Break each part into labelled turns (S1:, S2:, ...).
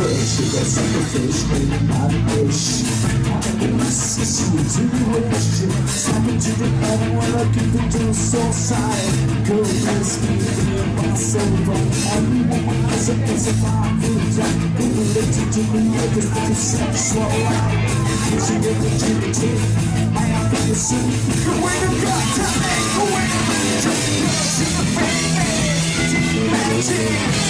S1: fish You got sucker fish in my dish Sweet to the relationship Slap it the end when I keep it to the soul side Girl, let's be near myself Everyone has a piece of my food I'm related to the other I can sexual She get the jiggy jig I have to be seen When I'm to me When I'm gone to me Just to the baby Magic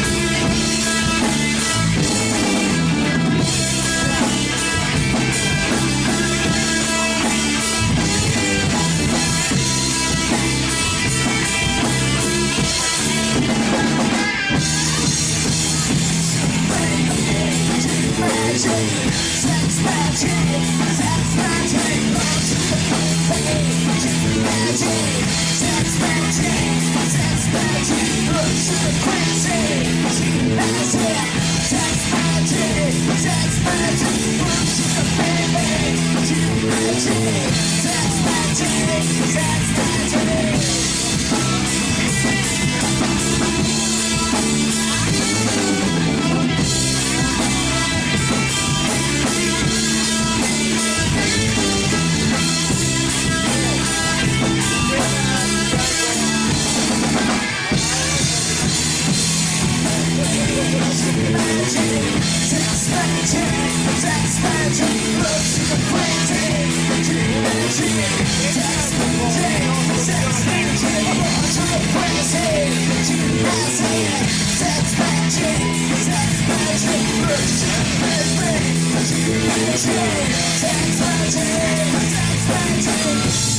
S1: That's magic, that's magic Sex magic, sex magic, sex magic.